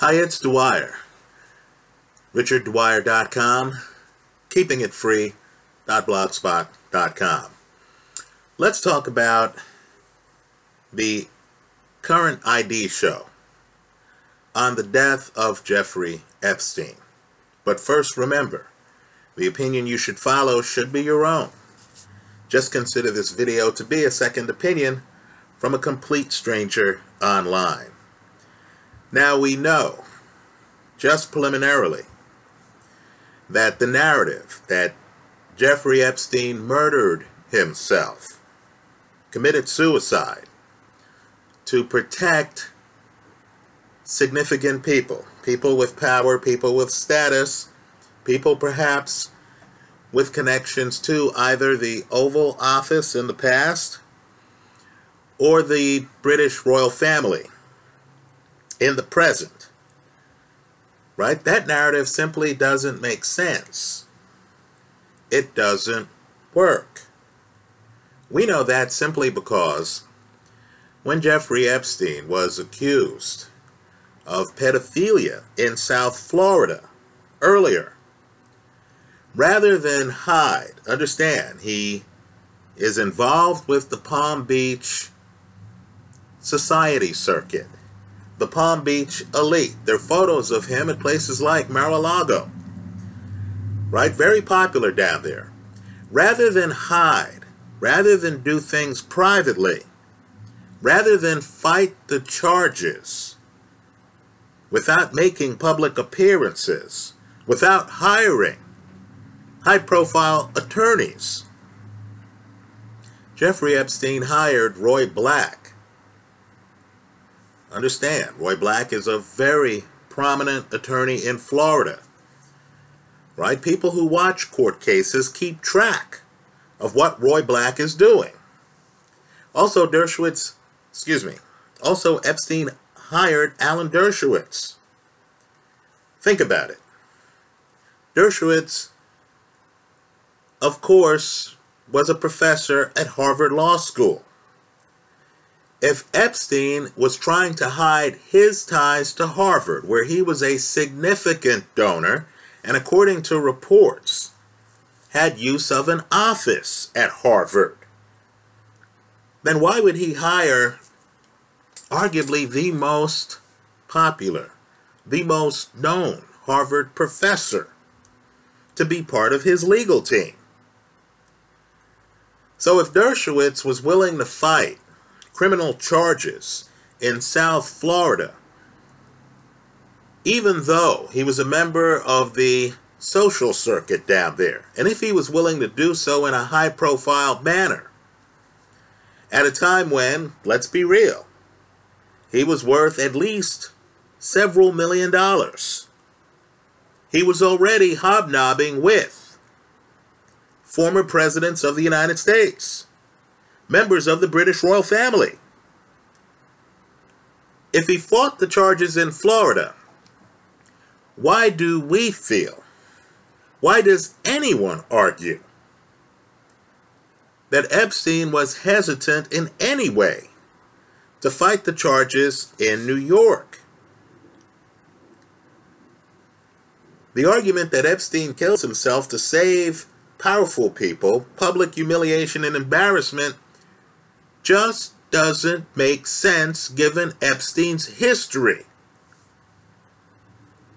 Hi, it's Dwyer. RichardDwyer.com, keepingitfree.blogspot.com. Let's talk about the current ID show on the death of Jeffrey Epstein. But first, remember, the opinion you should follow should be your own. Just consider this video to be a second opinion from a complete stranger online. Now we know, just preliminarily, that the narrative that Jeffrey Epstein murdered himself, committed suicide, to protect significant people, people with power, people with status, people perhaps with connections to either the Oval Office in the past or the British royal family in the present. Right? That narrative simply doesn't make sense. It doesn't work. We know that simply because when Jeffrey Epstein was accused of pedophilia in South Florida earlier, rather than hide, understand, he is involved with the Palm Beach society circuit the Palm Beach elite. There are photos of him at places like Mar-a-Lago. Right? Very popular down there. Rather than hide, rather than do things privately, rather than fight the charges without making public appearances, without hiring high-profile attorneys, Jeffrey Epstein hired Roy Black Understand, Roy Black is a very prominent attorney in Florida. Right? People who watch court cases keep track of what Roy Black is doing. Also, Dershowitz, excuse me, also Epstein hired Alan Dershowitz. Think about it. Dershowitz, of course, was a professor at Harvard Law School if Epstein was trying to hide his ties to Harvard, where he was a significant donor, and according to reports, had use of an office at Harvard, then why would he hire arguably the most popular, the most known Harvard professor to be part of his legal team? So if Dershowitz was willing to fight criminal charges in South Florida, even though he was a member of the social circuit down there, and if he was willing to do so in a high profile manner, at a time when, let's be real, he was worth at least several million dollars. He was already hobnobbing with former presidents of the United States members of the British royal family. If he fought the charges in Florida, why do we feel, why does anyone argue that Epstein was hesitant in any way to fight the charges in New York? The argument that Epstein kills himself to save powerful people, public humiliation and embarrassment just doesn't make sense given Epstein's history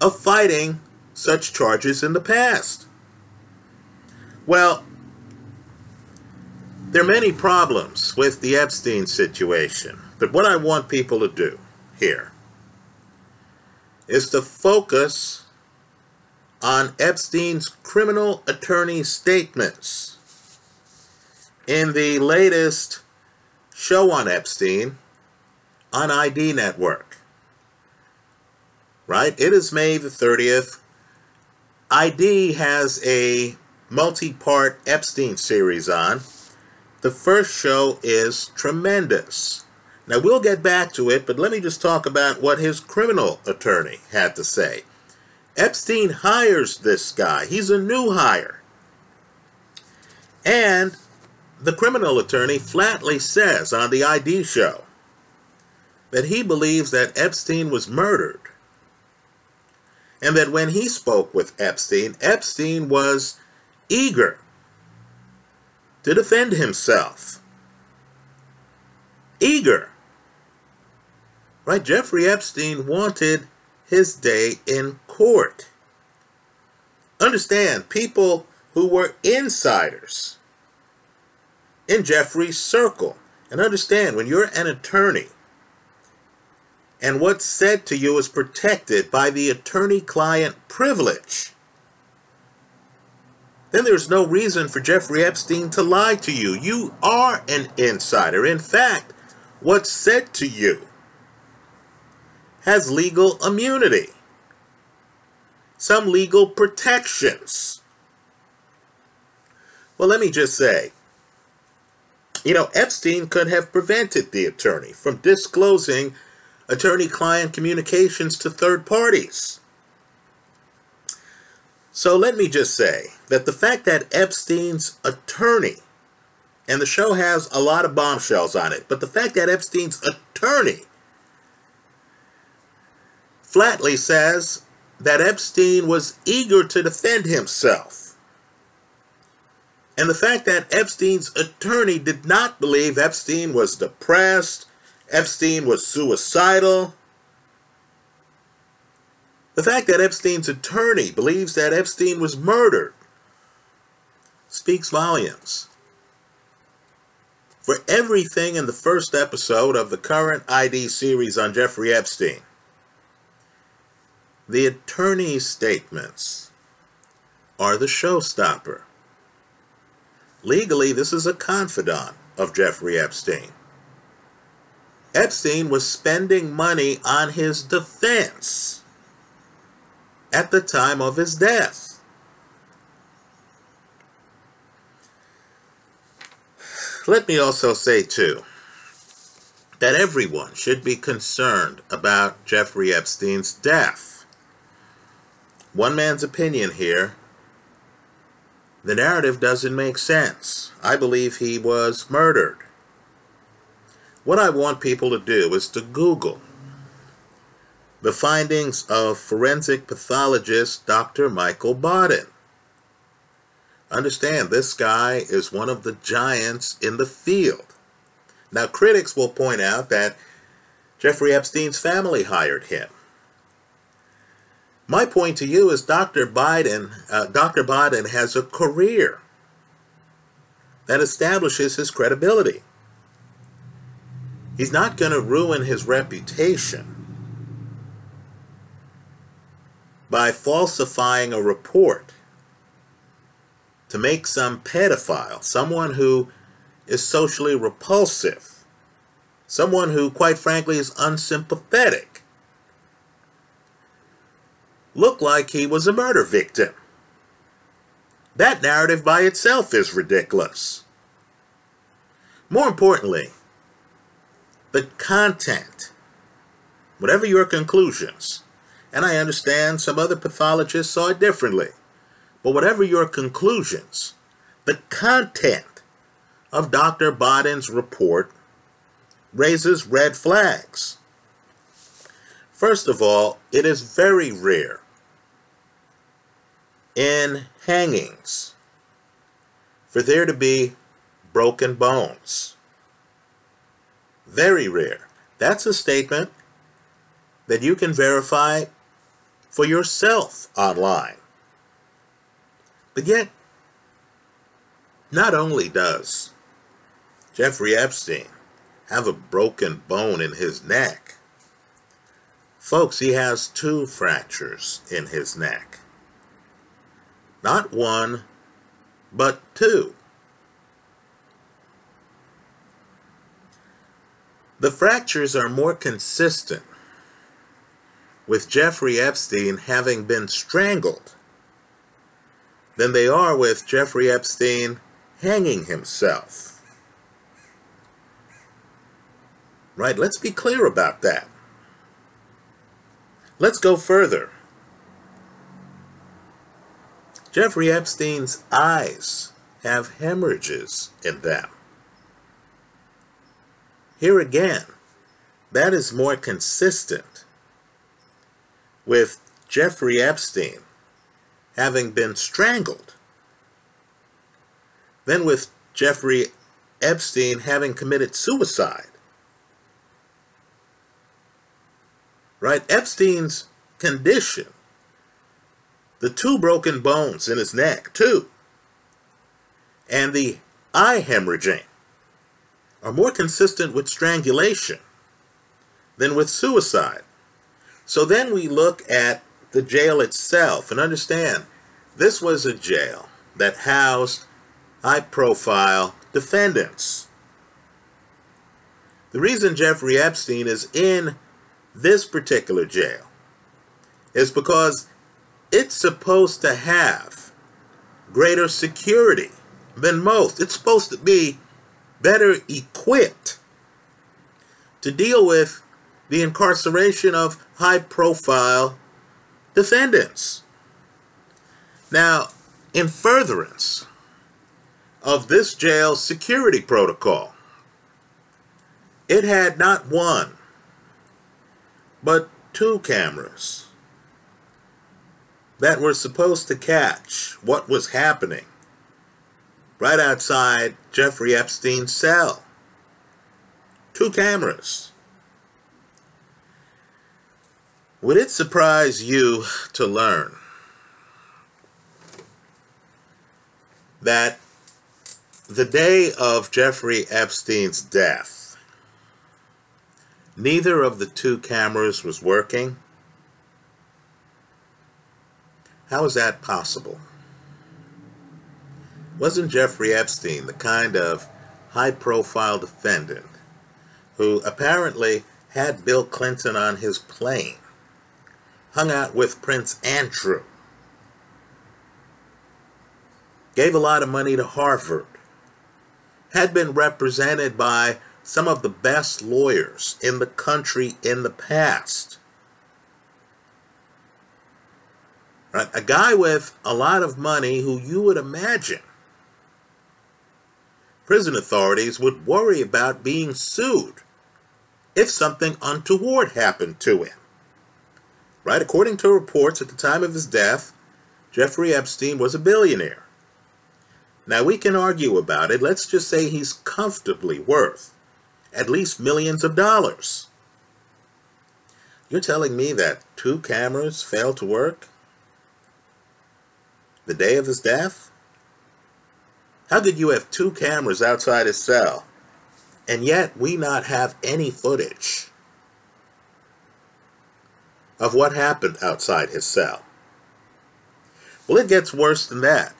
of fighting such charges in the past. Well, there are many problems with the Epstein situation, but what I want people to do here is to focus on Epstein's criminal attorney statements in the latest show on Epstein on ID Network. Right? It is May the 30th. ID has a multi-part Epstein series on. The first show is tremendous. Now, we'll get back to it, but let me just talk about what his criminal attorney had to say. Epstein hires this guy. He's a new hire. And the criminal attorney flatly says on the ID show that he believes that Epstein was murdered And that when he spoke with Epstein, Epstein was eager to defend himself. Eager. Right? Jeffrey Epstein wanted his day in court. Understand, people who were insiders in Jeffrey's circle. And understand, when you're an attorney and what's said to you is protected by the attorney client privilege, then there's no reason for Jeffrey Epstein to lie to you. You are an insider. In fact, what's said to you has legal immunity, some legal protections. Well, let me just say, you know, Epstein could have prevented the attorney from disclosing attorney client communications to third parties. So let me just say that the fact that Epstein's attorney, and the show has a lot of bombshells on it, but the fact that Epstein's attorney flatly says that Epstein was eager to defend himself. And the fact that Epstein's attorney did not believe Epstein was depressed, Epstein was suicidal, the fact that Epstein's attorney believes that Epstein was murdered speaks volumes. For everything in the first episode of the current ID series on Jeffrey Epstein, the attorney's statements are the showstopper. Legally, this is a confidant of Jeffrey Epstein. Epstein was spending money on his defense at the time of his death. Let me also say, too, that everyone should be concerned about Jeffrey Epstein's death. One man's opinion here, the narrative doesn't make sense. I believe he was murdered. What I want people to do is to Google the findings of forensic pathologist Dr. Michael Baden. Understand, this guy is one of the giants in the field. Now, critics will point out that Jeffrey Epstein's family hired him. My point to you is Dr. Biden, uh, Dr. Baden has a career that establishes his credibility. He's not going to ruin his reputation by falsifying a report to make some pedophile, someone who is socially repulsive, someone who, quite frankly, is unsympathetic, look like he was a murder victim. That narrative by itself is ridiculous. More importantly, the content, whatever your conclusions, and I understand some other pathologists saw it differently. But whatever your conclusions, the content of Dr. Baden's report raises red flags. First of all, it is very rare in hangings for there to be broken bones. Very rare. That's a statement that you can verify for yourself online. But yet, not only does Jeffrey Epstein have a broken bone in his neck, folks, he has two fractures in his neck. Not one, but two. The fractures are more consistent with Jeffrey Epstein having been strangled than they are with Jeffrey Epstein hanging himself. Right? Let's be clear about that. Let's go further. Jeffrey Epstein's eyes have hemorrhages in them. Here again, that is more consistent with Jeffrey Epstein having been strangled, than with Jeffrey Epstein having committed suicide. Right? Epstein's condition, the two broken bones in his neck, too, and the eye hemorrhaging are more consistent with strangulation than with suicide. So then we look at the jail itself and understand this was a jail that housed high profile defendants. The reason Jeffrey Epstein is in this particular jail is because it's supposed to have greater security than most. It's supposed to be better equipped to deal with the incarceration of high profile defendants. Now, in furtherance of this jail's security protocol, it had not one, but two cameras that were supposed to catch what was happening right outside Jeffrey Epstein's cell. Two cameras. Would it surprise you to learn that the day of Jeffrey Epstein's death, neither of the two cameras was working? How is that possible? Wasn't Jeffrey Epstein the kind of high profile defendant who apparently had Bill Clinton on his plane hung out with Prince Andrew, gave a lot of money to Harvard, had been represented by some of the best lawyers in the country in the past. Right? A guy with a lot of money who you would imagine prison authorities would worry about being sued if something untoward happened to him. Right? According to reports at the time of his death, Jeffrey Epstein was a billionaire. Now we can argue about it. Let's just say he's comfortably worth at least millions of dollars. You're telling me that two cameras failed to work the day of his death? How could you have two cameras outside his cell and yet we not have any footage? of what happened outside his cell. Well, it gets worse than that.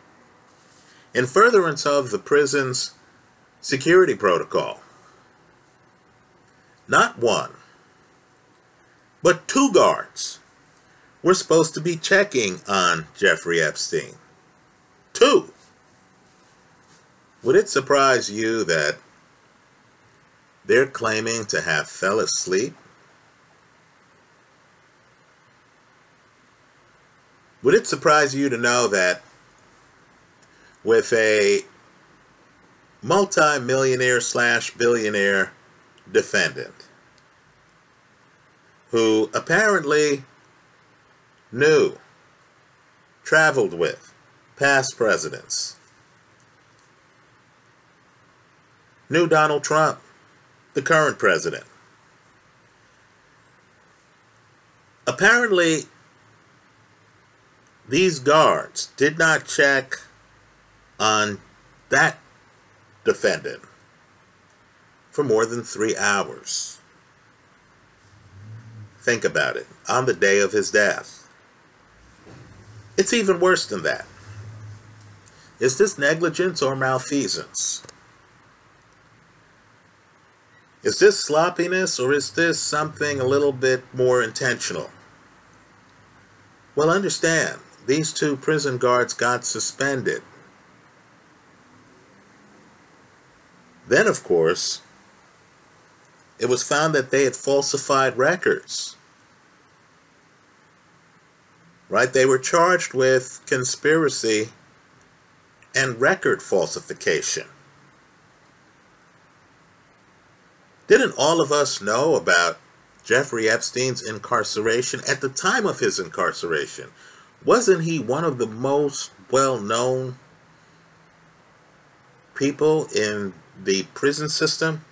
In furtherance of the prison's security protocol, not one, but two guards were supposed to be checking on Jeffrey Epstein. Two. Would it surprise you that they're claiming to have fell asleep Would it surprise you to know that with a multi-millionaire slash billionaire defendant who apparently knew, traveled with past presidents, knew Donald Trump, the current president. Apparently, these guards did not check on that defendant for more than three hours. Think about it. On the day of his death. It's even worse than that. Is this negligence or malfeasance? Is this sloppiness or is this something a little bit more intentional? Well, understand, these two prison guards got suspended. Then, of course, it was found that they had falsified records. Right? They were charged with conspiracy and record falsification. Didn't all of us know about Jeffrey Epstein's incarceration, at the time of his incarceration, wasn't he one of the most well known people in the prison system?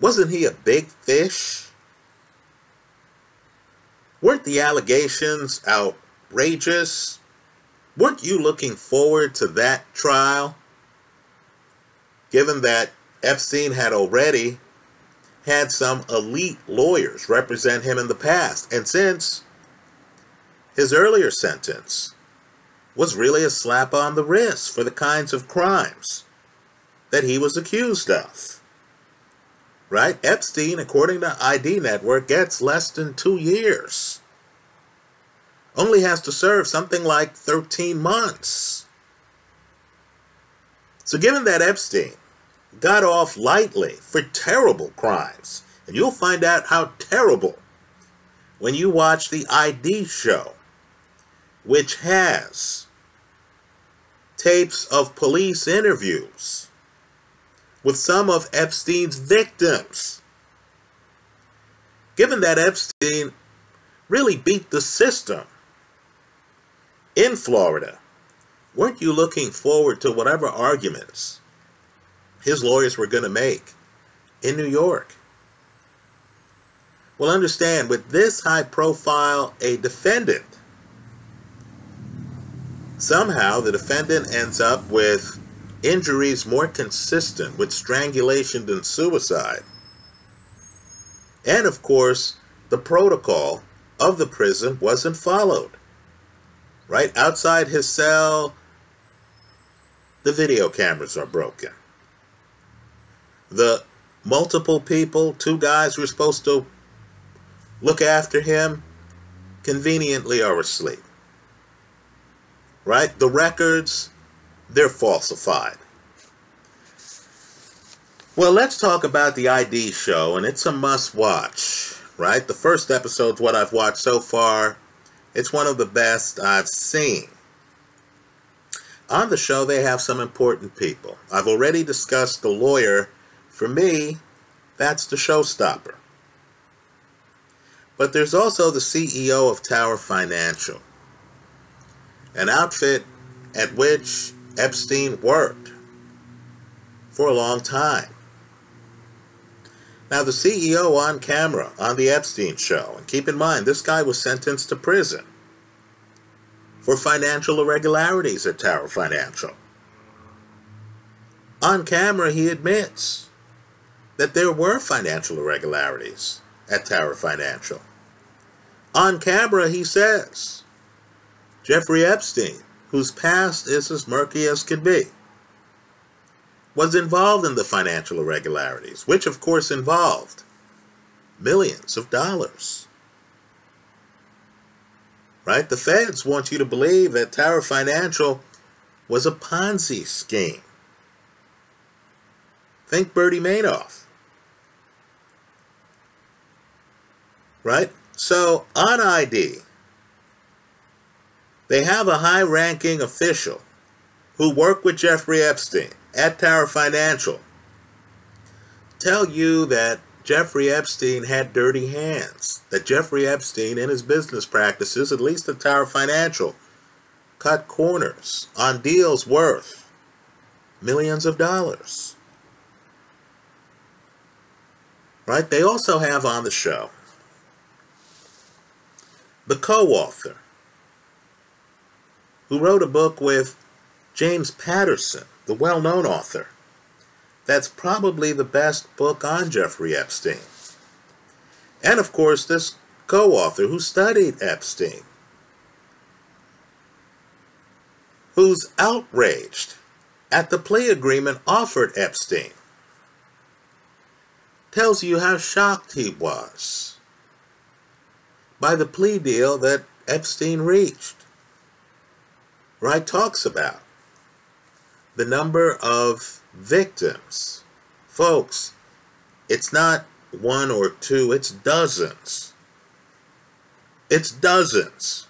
Wasn't he a big fish? Weren't the allegations outrageous? Weren't you looking forward to that trial? Given that Epstein had already had some elite lawyers represent him in the past, and since his earlier sentence was really a slap on the wrist for the kinds of crimes that he was accused of. Right? Epstein, according to ID Network, gets less than two years. Only has to serve something like 13 months. So, given that Epstein got off lightly for terrible crimes, and you'll find out how terrible when you watch the ID show, which has tapes of police interviews with some of Epstein's victims. Given that Epstein really beat the system in Florida, weren't you looking forward to whatever arguments his lawyers were going to make in New York? Well, understand, with this high profile, a defendant, somehow the defendant ends up with injuries more consistent with strangulation than suicide. And of course, the protocol of the prison wasn't followed. Right outside his cell, the video cameras are broken. The multiple people, two guys who were supposed to look after him, conveniently are asleep. Right? The records they're falsified. Well, let's talk about the ID show, and it's a must watch, right? The first episode's what I've watched so far. It's one of the best I've seen. On the show, they have some important people. I've already discussed the lawyer. For me, that's the showstopper. But there's also the CEO of Tower Financial, an outfit at which Epstein worked for a long time. Now, the CEO on camera on the Epstein show, and keep in mind, this guy was sentenced to prison for financial irregularities at Tower Financial. On camera, he admits that there were financial irregularities at Tower Financial. On camera, he says Jeffrey Epstein whose past is as murky as can be, was involved in the financial irregularities, which of course involved millions of dollars. Right? The feds want you to believe that Tower Financial was a Ponzi scheme. Think Bernie Madoff. Right? So, on ID, they have a high ranking official who worked with Jeffrey Epstein at Tower Financial tell you that Jeffrey Epstein had dirty hands, that Jeffrey Epstein in his business practices, at least at Tower Financial, cut corners on deals worth millions of dollars. Right? They also have on the show the co-author who wrote a book with James Patterson, the well known author. That's probably the best book on Jeffrey Epstein. And of course, this co author who studied Epstein, who's outraged at the plea agreement offered Epstein, tells you how shocked he was by the plea deal that Epstein reached right, talks about the number of victims. Folks, it's not one or two, it's dozens. It's dozens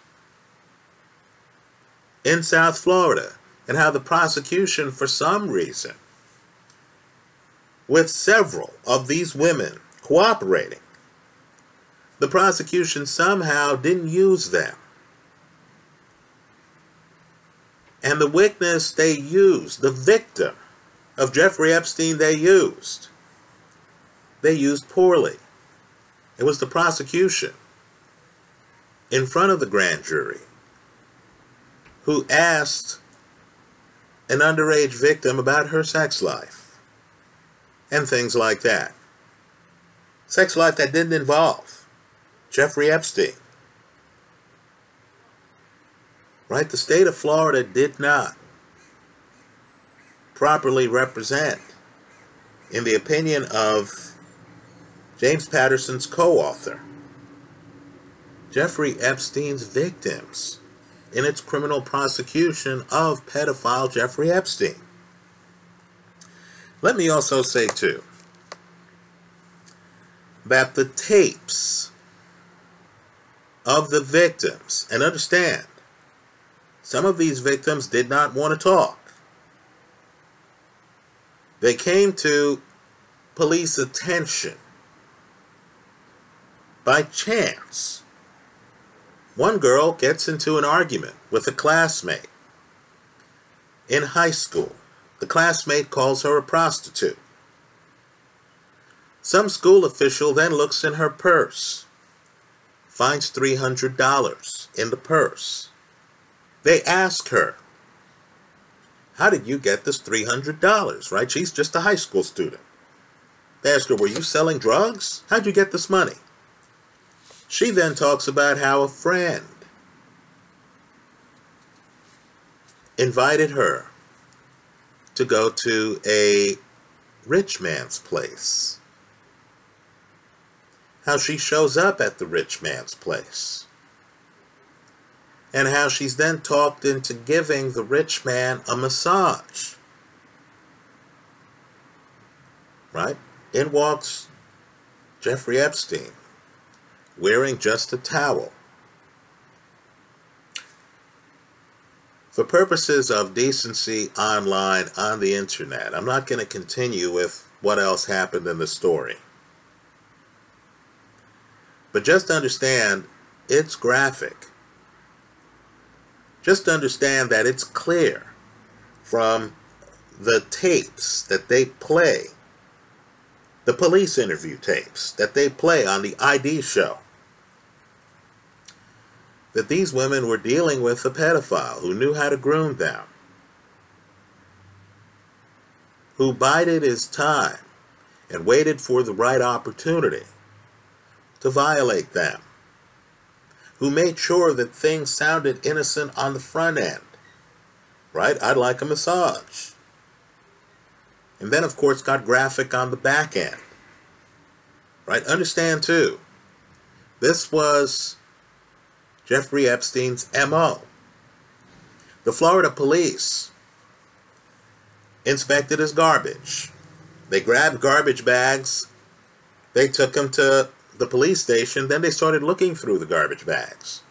in South Florida, and how the prosecution, for some reason, with several of these women cooperating. The prosecution somehow didn't use them. And the witness they used, the victim of Jeffrey Epstein they used, they used poorly. It was the prosecution in front of the grand jury who asked an underage victim about her sex life and things like that. Sex life that didn't involve Jeffrey Epstein. Right? The state of Florida did not properly represent, in the opinion of James Patterson's co author, Jeffrey Epstein's victims in its criminal prosecution of pedophile Jeffrey Epstein. Let me also say, too, that the tapes of the victims, and understand, some of these victims did not want to talk. They came to police attention by chance. One girl gets into an argument with a classmate in high school. The classmate calls her a prostitute. Some school official then looks in her purse, finds $300 in the purse. They ask her, How did you get this $300? Right? She's just a high school student. They ask her, Were you selling drugs? How'd you get this money? She then talks about how a friend invited her to go to a rich man's place. How she shows up at the rich man's place. And how she's then talked into giving the rich man a massage. Right? In walks Jeffrey Epstein wearing just a towel. For purposes of decency online on the internet, I'm not going to continue with what else happened in the story. But just understand it's graphic. Just understand that it's clear from the tapes that they play, the police interview tapes that they play on the ID show that these women were dealing with a pedophile who knew how to groom them, who bided his time and waited for the right opportunity to violate them, who made sure that things sounded innocent on the front end. Right? I'd like a massage. And then, of course, got graphic on the back end. Right? Understand, too, this was Jeffrey Epstein's MO. The Florida police inspected his garbage. They grabbed garbage bags. They took them to the police station. Then they started looking through the garbage bags.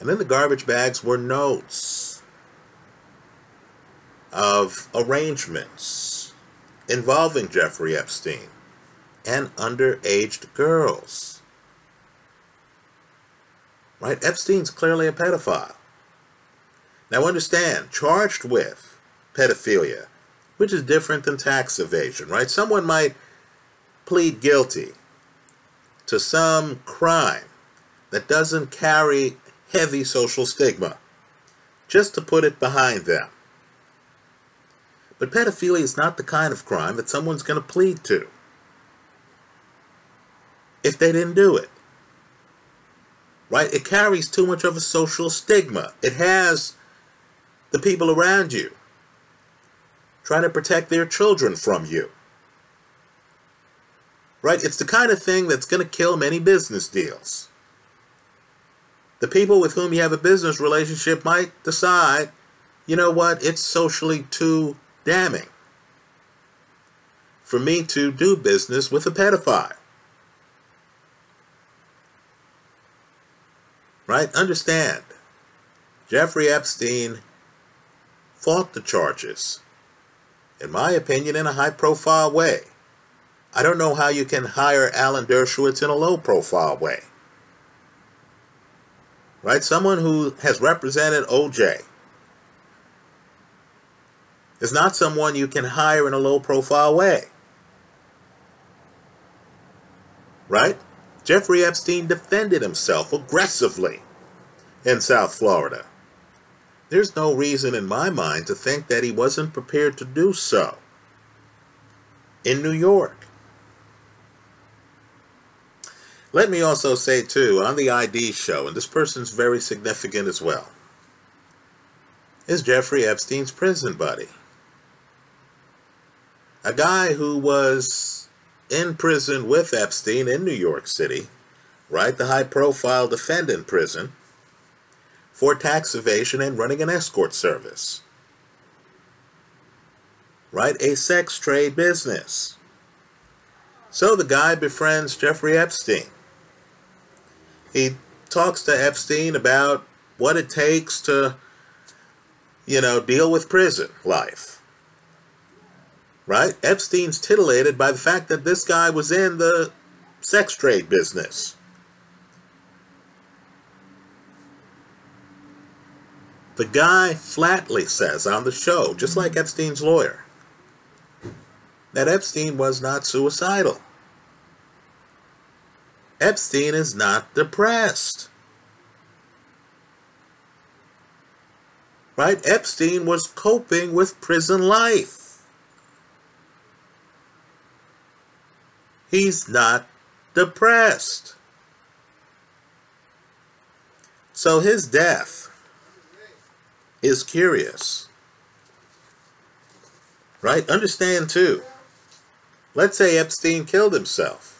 And then the garbage bags were notes of arrangements involving Jeffrey Epstein and underage girls. Right? Epstein's clearly a pedophile. Now understand, charged with pedophilia, which is different than tax evasion, right? Someone might plead guilty to some crime that doesn't carry heavy social stigma, just to put it behind them. But pedophilia is not the kind of crime that someone's going to plead to if they didn't do it right? It carries too much of a social stigma. It has the people around you trying to protect their children from you. Right? It's the kind of thing that's going to kill many business deals. The people with whom you have a business relationship might decide, you know what, it's socially too damning for me to do business with a pedophile. Right? Understand. Jeffrey Epstein fought the charges, in my opinion, in a high profile way. I don't know how you can hire Alan Dershowitz in a low profile way. Right? Someone who has represented OJ is not someone you can hire in a low profile way. Right? Jeffrey Epstein defended himself aggressively in South Florida. There's no reason in my mind to think that he wasn't prepared to do so in New York. Let me also say, too, on the ID show, and this person's very significant as well, is Jeffrey Epstein's prison buddy. A guy who was in prison with Epstein in New York City, right? The high profile defendant prison for tax evasion and running an escort service. Right? A sex trade business. So the guy befriends Jeffrey Epstein. He talks to Epstein about what it takes to, you know, deal with prison life. Right? Epstein's titillated by the fact that this guy was in the sex trade business. The guy flatly says on the show, just like Epstein's lawyer, that Epstein was not suicidal. Epstein is not depressed. Right? Epstein was coping with prison life. He's not depressed. So his death is curious. Right? Understand too. Let's say Epstein killed himself.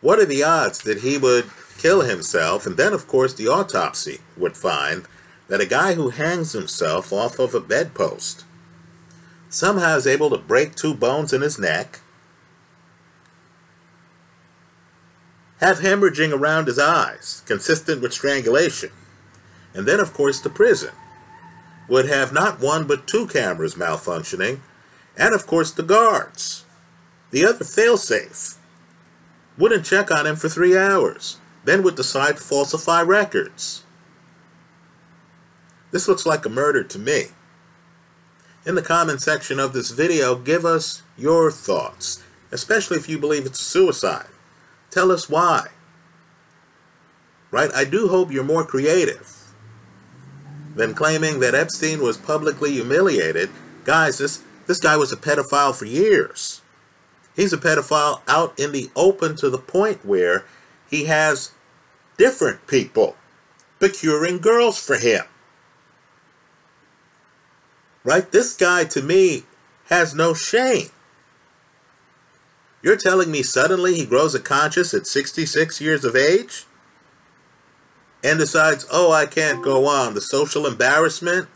What are the odds that he would kill himself? And then, of course, the autopsy would find that a guy who hangs himself off of a bedpost somehow is able to break two bones in his neck, have hemorrhaging around his eyes, consistent with strangulation, and then, of course, the prison would have not one but two cameras malfunctioning, and, of course, the guards, the other failsafe, wouldn't check on him for three hours, then would decide to falsify records. This looks like a murder to me. In the comment section of this video, give us your thoughts, especially if you believe it's a suicide. Tell us why. Right? I do hope you're more creative than claiming that Epstein was publicly humiliated. Guys, this, this guy was a pedophile for years. He's a pedophile out in the open to the point where he has different people procuring girls for him. Right? This guy, to me, has no shame. You're telling me suddenly he grows a conscience at 66 years of age? And decides, oh, I can't go on. The social embarrassment,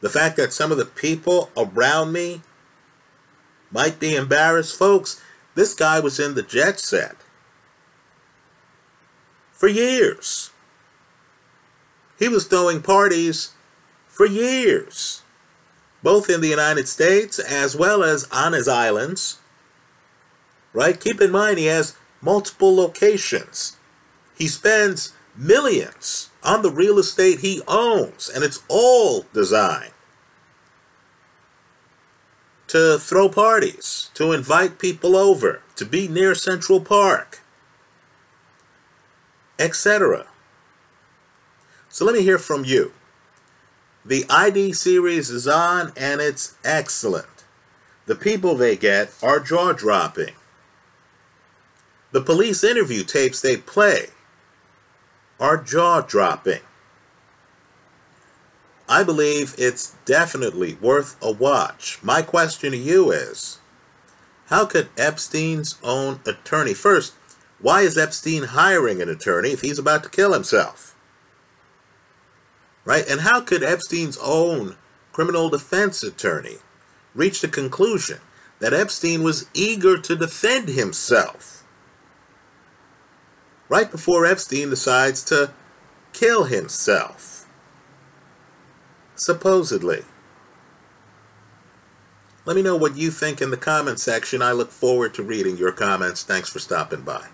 the fact that some of the people around me might be embarrassed. Folks, this guy was in the jet set for years. He was throwing parties for years, both in the United States as well as on his islands. Right? Keep in mind, he has multiple locations. He spends millions on the real estate he owns, and it's all designed to throw parties, to invite people over, to be near Central Park, etc. So let me hear from you. The ID series is on and it's excellent. The people they get are jaw-dropping. The police interview tapes they play are jaw-dropping. I believe it's definitely worth a watch. My question to you is, how could Epstein's own attorney, first, why is Epstein hiring an attorney if he's about to kill himself? Right? And how could Epstein's own criminal defense attorney reach the conclusion that Epstein was eager to defend himself right before Epstein decides to kill himself? Supposedly. Let me know what you think in the comment section. I look forward to reading your comments. Thanks for stopping by.